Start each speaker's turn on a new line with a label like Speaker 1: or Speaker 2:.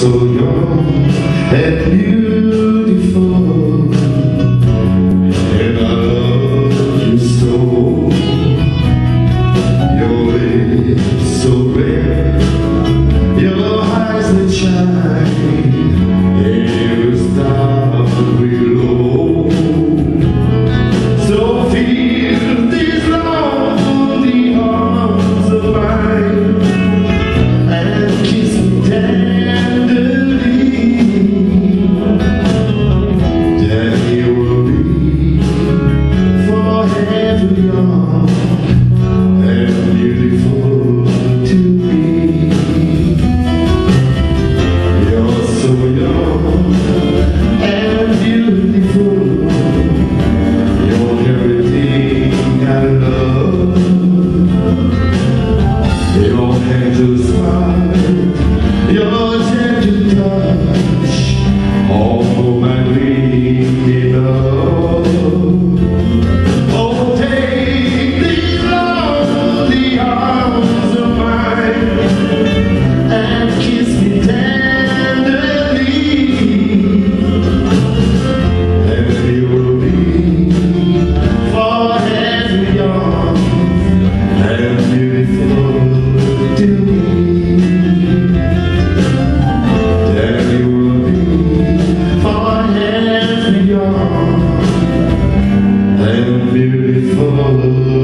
Speaker 1: so young and beautiful Senhor.